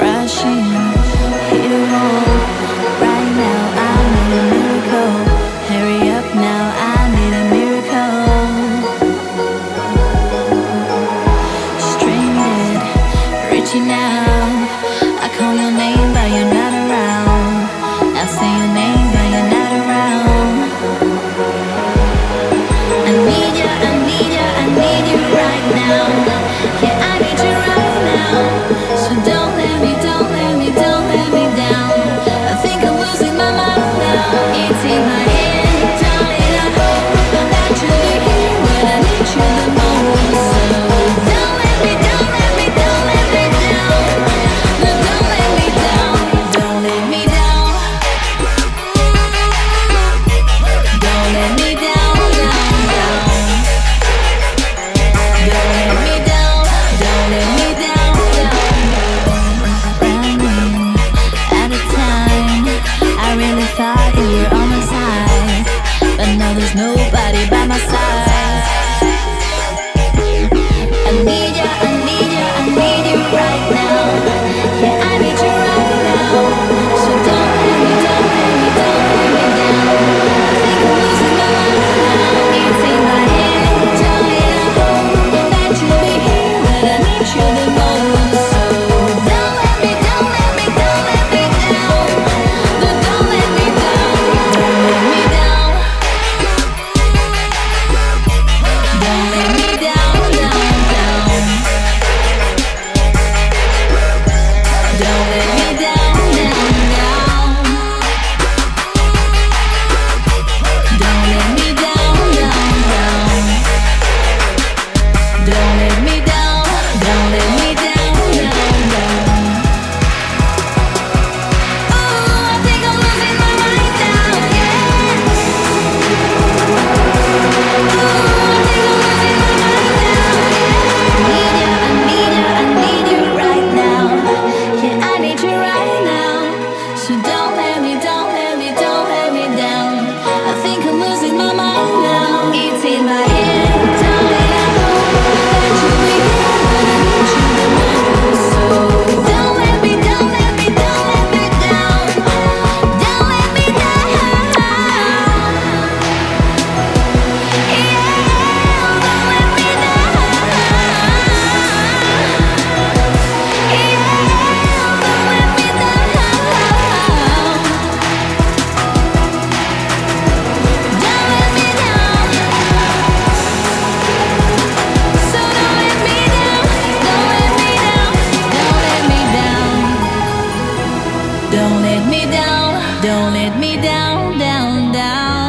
Here right now I a miracle. Hurry up now, I need a miracle. Stranded, reaching out. 你却。Don't let me down, don't let me down, down, down